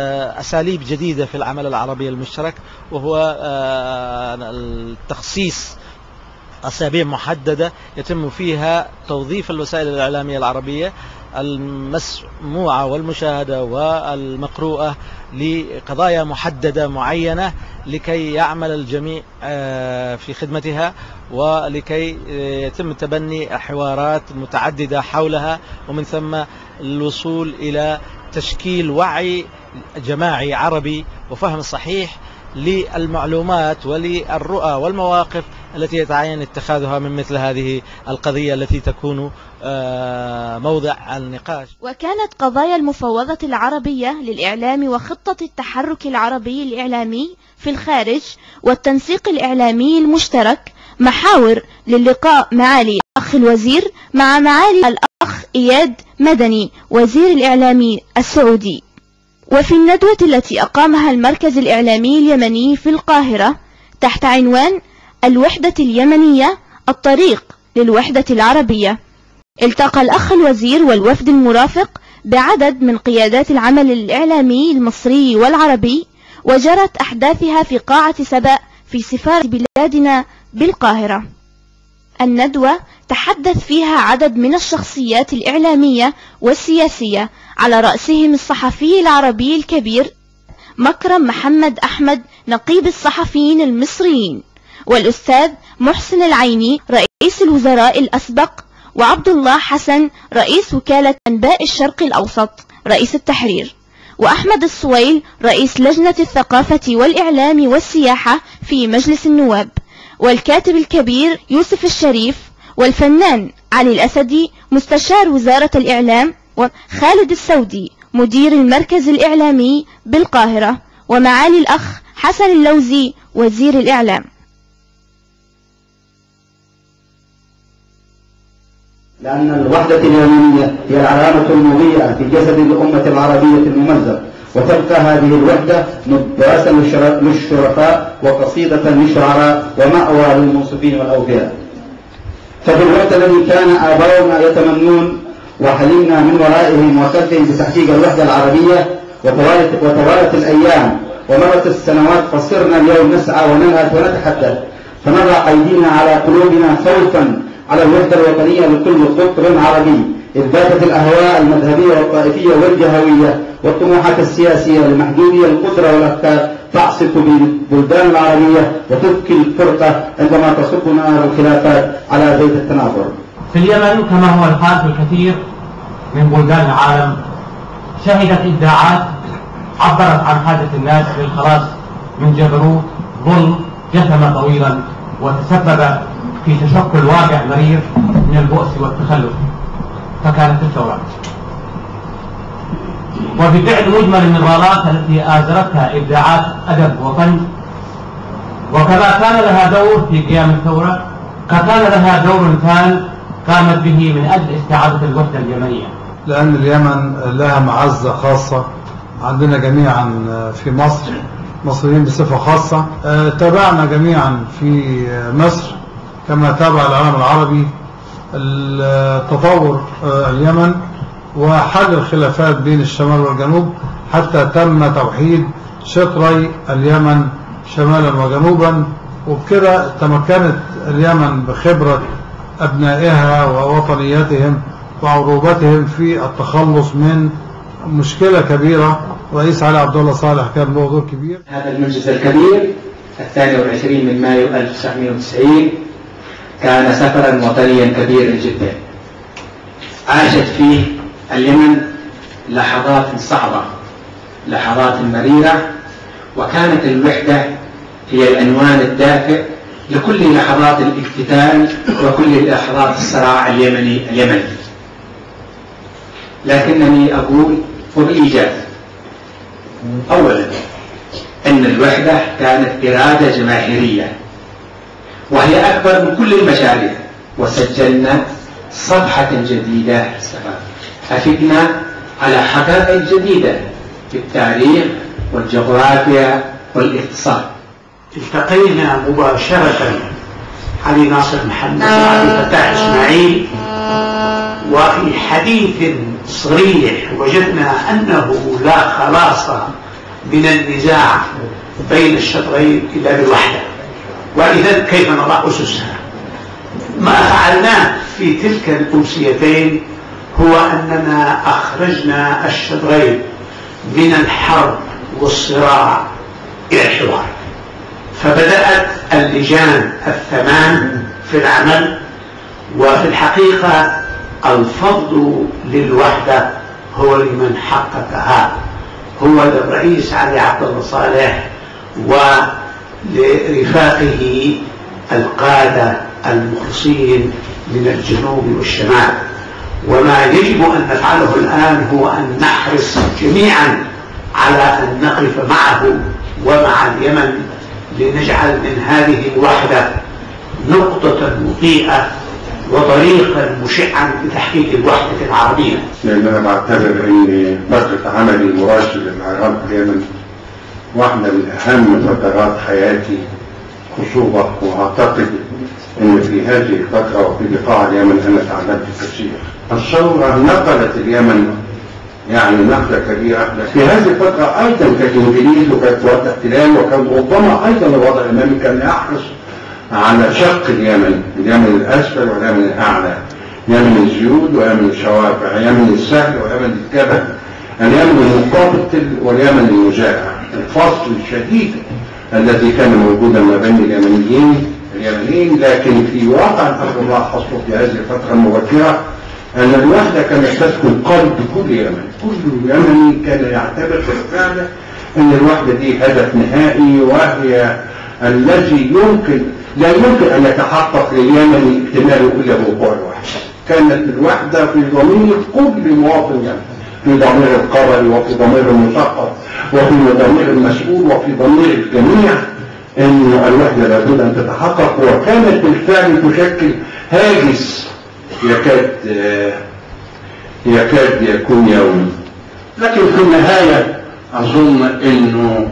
أساليب جديدة في العمل العربي المشترك وهو التخصيص أسابيع محددة يتم فيها توظيف الوسائل الإعلامية العربية المسموعة والمشاهدة والمقروءة لقضايا محددة معينة لكي يعمل الجميع في خدمتها ولكي يتم تبني حوارات متعددة حولها ومن ثم الوصول إلى تشكيل وعي جماعي عربي وفهم صحيح للمعلومات وللرؤى والمواقف التي يتعين اتخاذها من مثل هذه القضية التي تكون موضع النقاش. وكانت قضايا المفوضة العربية للإعلام وخطة التحرك العربي الإعلامي في الخارج والتنسيق الإعلامي المشترك محاور للقاء معالي الأخ الوزير مع معالي الأخ إياد مدني وزير الإعلام السعودي. وفي الندوة التي أقامها المركز الإعلامي اليمني في القاهرة تحت عنوان الوحدة اليمنية الطريق للوحدة العربية. التقى الأخ الوزير والوفد المرافق بعدد من قيادات العمل الإعلامي المصري والعربي وجرت أحداثها في قاعة سبأ في سفارة بلادنا بالقاهرة. الندوة تحدث فيها عدد من الشخصيات الإعلامية والسياسية على رأسهم الصحفي العربي الكبير مكرم محمد أحمد نقيب الصحفيين المصريين والأستاذ محسن العيني رئيس الوزراء الأسبق وعبد الله حسن رئيس وكالة أنباء الشرق الأوسط رئيس التحرير وأحمد الصويل رئيس لجنة الثقافة والإعلام والسياحة في مجلس النواب. والكاتب الكبير يوسف الشريف والفنان علي الأسدي مستشار وزارة الإعلام وخالد السودي مدير المركز الإعلامي بالقاهرة ومعالي الأخ حسن اللوزي وزير الإعلام. لأن الوحدة اليمنية هي العلامة المضيئة في جسد الأمة العربية الممزق. وتبقى هذه الوحدة مدرسة للشرفاء وقصيدة للشعراء ومأوى للمنصفين والأوفياء فبالوقت الذي كان آباؤنا يتمنون وحلمنا من ورائهم وخلفهم بتحقيق الوحدة العربية وتوالت, وتوالت الأيام ومرت السنوات فصرنا اليوم نسعى وننهج ونتحدث فنضع أيدينا على قلوبنا خوفا على الوحدة الوطنية لكل قطر عربي. إذ باتت الأهواء المذهبية والطائفية والجهوية والطموحات السياسية المحدودية القدرة والأفكار تعصف بالبلدان العربية وتبكي الفرقة عندما تصب نار الخلافات على زيت التنافر في اليمن كما هو الحال في الكثير من بلدان العالم شهدت إبداعات عبرت عن حاجة الناس للخلاص من جبروت ظلم جثم طويلا وتسبب في تشكل واقع مرير من البؤس والتخلف. فكانت الثورات وبفعل مجمل النضالات التي آزرتها إبداعات أدب وفن وكما كان لها دور في قيام الثورة كان لها دور ثان قامت به من أجل استعادة الوحدة اليمنية. لأن اليمن لها معزة خاصة عندنا جميعا في مصر مصريين بصفة خاصة تابعنا جميعا في مصر كما تابع العالم العربي التطور اليمن وحل الخلافات بين الشمال والجنوب حتى تم توحيد شطري اليمن شمالا وجنوبا. وبكده تمكنت اليمن بخبرة أبنائها ووطنيتهم وعروبتهم في التخلص من مشكلة كبيرة. رئيس علي عبد الله صالح كان له دور كبير. هذا المنجز الكبير الثاني والعشرين من مايو 1990 كان سفرا وطنيا كبيرا جدا. عاشت فيه اليمن لحظات صعبة لحظات مريرة وكانت الوحدة هي العنوان الدافئ لكل لحظات الإقتتال وكل لحظات الصراع اليمني اليمني. لكنني أقول وبإيجاز أولا أن الوحدة كانت إرادة جماهيرية. وهي أكبر من كل المشاريع. وسجلنا صفحة جديدة. أفقنا على حقائق جديدة في التاريخ والجغرافيا والاقتصاد. التقينا مباشرة علي ناصر محمد وعبد الفتاح إسماعيل وفي حديث صريح وجدنا أنه لا خلاص من النزاع بين الشطرين إلا بالوحدة. وإذا كيف نضع أسسها؟ ما فعلناه في تلك الأمسيتين هو أننا أخرجنا الشطرين من الحرب والصراع إلى الحوار. فبدأت اللجان الثمان في العمل وفي الحقيقة الفضل للوحدة هو لمن حققها هو للرئيس علي عبد الله صالح ولرفاقه القادة المخلصين من الجنوب والشمال. وما يجب أن نفعله الآن هو أن نحرص جميعا على أن نقف معه ومع اليمن لنجعل من هذه الوحدة نقطة مضيئة وطريقا مشعا لتحقيق الوحدة العربية. لأن أنا بعتبر أن فترة عملي المباشر للعراق في اليمن. واحدة من أهم فترات حياتي خصوبة وأعتقد أن في هذه الفترة وفي بقاع اليمن أنا تعلمت كثير. الثورة نقلت اليمن يعني نقلة كبيرة في هذه الفترة أيضا كانت إنجليز وكانت وقت احتلال وكان ربما أيضا الوضع الأمامي كان يحرص على شق اليمن اليمن الأسفل واليمن الأعلى يمن الزيود ويمن الشوارع يمن السهل ويمن الجبل اليمن المقاتل واليمن المجاع الفصل الشديد الذي كان موجودا ما بين اليمنيين اليمنيين لكن في واقع الأمر الله حصل في هذه الفترة المبكرة أن الوحدة كانت تسكن قلب كل يمن كل يمني كان يعتبر بالفعل أن الوحدة دي هدف نهائي وهي الذي يمكن لا يمكن أن يتحقق لليمن اكتماله إلا بوقوع الوحدة. كانت الوحدة في ضمير كل مواطن يمن في ضمير القبل وفي ضمير المثقف وفي ضمير المسؤول وفي ضمير الجميع أن الوحدة لابد أن تتحقق. وكانت بالفعل تشكل هاجس يكاد يكاد يكون يومي لكن في النهاية أظن أنه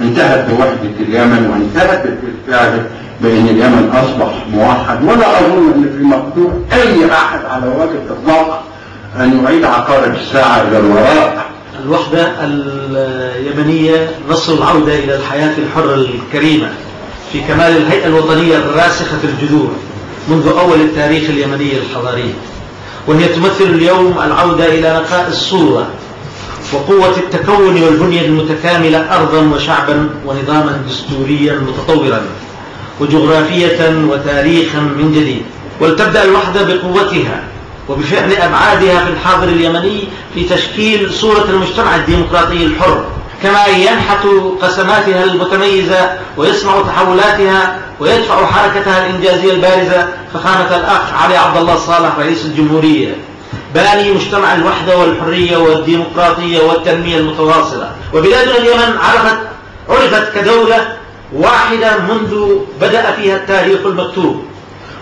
انتهت بوحدة اليمن وانتهت بالفعل بأن اليمن أصبح موحد. ولا أظن أن في مقدور أي أحد على وجه الإطلاق أن يعيد عقارب الساعة إلى الوراء. الوحدة اليمنية نصر العودة إلى الحياة الحرة الكريمة في كمال الهيئة الوطنية الراسخة الجذور منذ أول التاريخ اليمني الحضاري. وهي تمثل اليوم العودة إلى نقاء الصورة وقوة التكون والبنية المتكاملة أرضا وشعبا ونظاما دستوريا متطورا وجغرافية وتاريخا من جديد. ولتبدأ الوحدة بقوتها وبفعل أبعادها في الحاضر اليمني في تشكيل صورة المجتمع الديمقراطي الحر كما ينحت قسماتها المتميزة ويصنع تحولاتها ويدفع حركتها الإنجازية البارزة فخامة الأخ علي عبد الله صالح رئيس الجمهورية. باني مجتمع الوحدة والحرية والديمقراطية والتنمية المتواصلة. وبلادنا اليمن عرفت عرفت كدولة واحدة منذ بدأ فيها التاريخ المكتوب.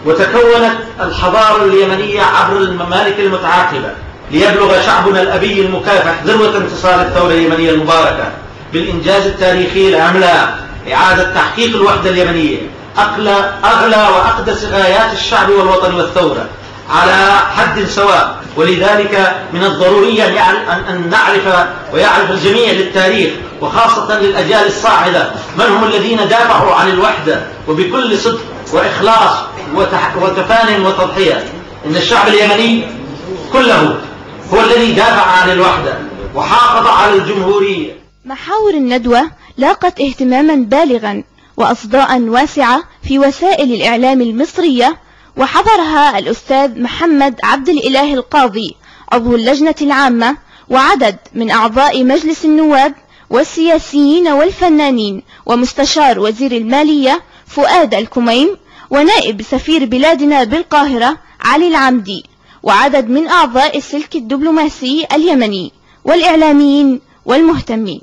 وتكونت الحضارة اليمنية عبر الممالك المتعاقبة ليبلغ شعبنا الأبي المكافح ذروة انتصار الثورة اليمنية المباركة بالإنجاز التاريخي العملاق إعادة تحقيق الوحدة اليمنية أغلى, أغلى وأقدس غايات الشعب والوطن والثورة على حد سواء. ولذلك من الضروري أن نعرف ويعرف الجميع للتاريخ وخاصة للأجيال الصاعدة. من هم الذين دافعوا عن الوحدة؟ وبكل صدق وإخلاص وتفان وتضحية. إن الشعب اليمني كله هو الذي دافع عن الوحدة وحافظ على الجمهورية. محاور الندوة لاقت اهتماما بالغا وأصداء واسعة في وسائل الإعلام المصرية وحضرها الأستاذ محمد عبد الإله القاضي عضو اللجنة العامة وعدد من أعضاء مجلس النواب والسياسيين والفنانين ومستشار وزير المالية فؤاد الكميم ونائب سفير بلادنا بالقاهرة علي العمدي وعدد من أعضاء السلك الدبلوماسي اليمني والإعلاميين والمهتمين.